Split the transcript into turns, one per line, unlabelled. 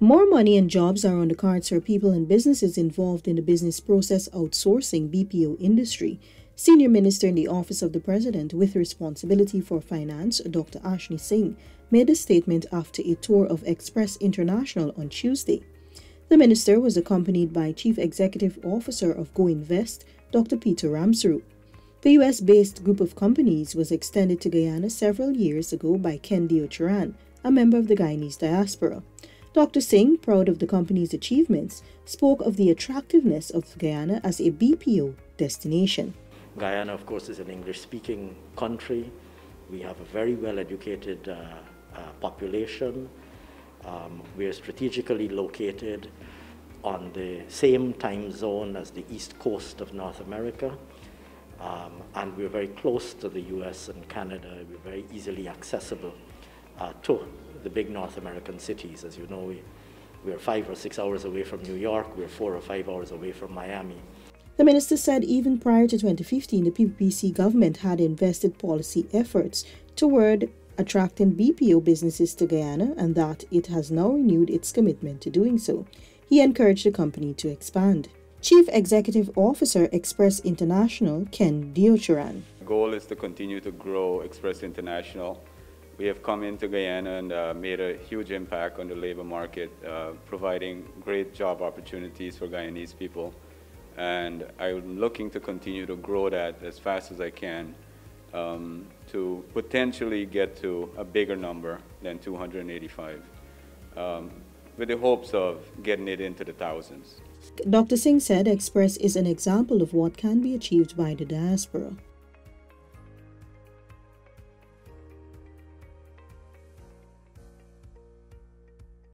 More money and jobs are on the cards for people and businesses involved in the business process outsourcing BPO industry. Senior Minister in the Office of the President with responsibility for finance, Dr. Ashni Singh, made a statement after a tour of Express International on Tuesday. The minister was accompanied by Chief Executive Officer of Go Invest, Dr. Peter Ramsaroop. The US based group of companies was extended to Guyana several years ago by Ken Deocharan, a member of the Guyanese diaspora. Dr. Singh, proud of the company's achievements, spoke of the attractiveness of Guyana as a BPO destination.
Guyana, of course, is an English speaking country. We have a very well educated uh, uh, population. Um, we are strategically located on the same time zone as the east coast of North America. Um, and we're very close to the US and Canada. We're very easily accessible uh, to the big North American cities. As you know, we, we're five or six hours away from New York, we're four or five hours away from Miami.
The minister said even prior to 2015, the PPC government had invested policy efforts toward attracting BPO businesses to Guyana and that it has now renewed its commitment to doing so. He encouraged the company to expand. Chief Executive Officer Express International, Ken Deocharan.
The goal is to continue to grow Express International we have come into Guyana and uh, made a huge impact on the labor market, uh, providing great job opportunities for Guyanese people. And I'm looking to continue to grow that as fast as I can um, to potentially get to a bigger number than 285, um, with the hopes of getting it into the thousands.
Dr. Singh said Express is an example of what can be achieved by the diaspora.